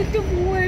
the divorce.